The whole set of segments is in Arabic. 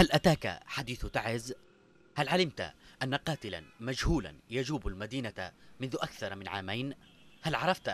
هل أتاك حديث تعز؟ هل علمت أن قاتلا مجهولا يجوب المدينة منذ أكثر من عامين؟ هل عرفت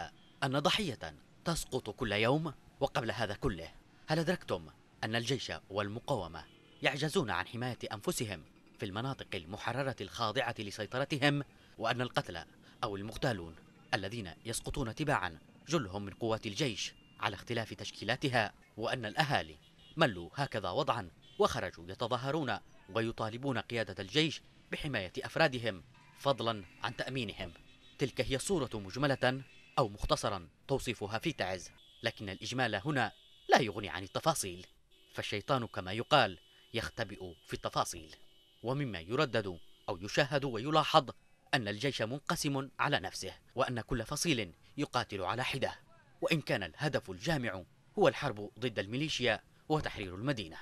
أن ضحية تسقط كل يوم؟ وقبل هذا كله هل أدركتم أن الجيش والمقاومة يعجزون عن حماية أنفسهم في المناطق المحررة الخاضعة لسيطرتهم وأن القتلى أو المغتالون الذين يسقطون تباعا جلهم من قوات الجيش على اختلاف تشكيلاتها وأن الأهالي ملوا هكذا وضعا وخرجوا يتظاهرون ويطالبون قيادة الجيش بحماية أفرادهم فضلا عن تأمينهم. تلك هي صورة مجملة أو مختصرا توصيفها في تعز لكن الإجمال هنا لا يغني عن التفاصيل فالشيطان كما يقال يختبئ في التفاصيل. ومما يردد أو يشاهد ويلاحظ أن الجيش منقسم على نفسه وأن كل فصيل يقاتل على حدة وإن كان الهدف الجامع هو الحرب ضد الميليشيا وتحرير المدينة.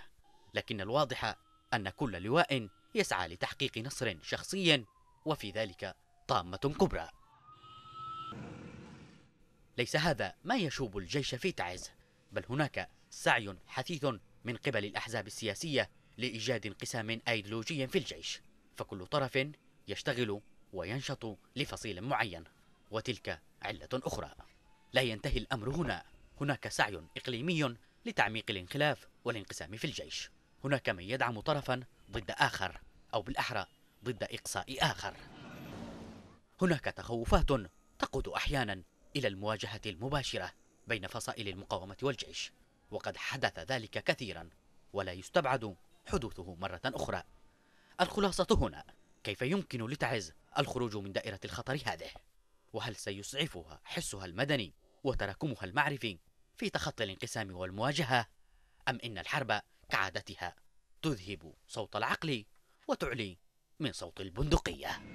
لكن الواضح أن كل لواء يسعى لتحقيق نصر شخصي وفي ذلك طامة كبرى. ليس هذا ما يشوب الجيش في تعز بل هناك سعي حثيث من قبل الأحزاب السياسية لإيجاد انقسام أيديولوجي في الجيش. فكل طرف يشتغل وينشط لفصيل معين وتلك علة أخرى. لا ينتهي الأمر هنا. هناك سعي إقليمي لتعميق الانخلاف والانقسام في الجيش. هناك من يدعم طرفا ضد آخر أو بالأحرى ضد إقصاء آخر. هناك تخوفات تقود أحيانا إلى المواجهة المباشرة بين فصائل المقاومة والجيش وقد حدث ذلك كثيرا ولا يستبعد حدوثه مرة أخرى. الخلاصة هنا كيف يمكن لتعز الخروج من دائرة الخطر هذه؟ وهل سيسعفها حسها المدني وتراكمها المعرفي في تخطي الانقسام والمواجهة؟ أم إن الحرب كعادتها تذهب صوت العقل وتعلي من صوت البندقية.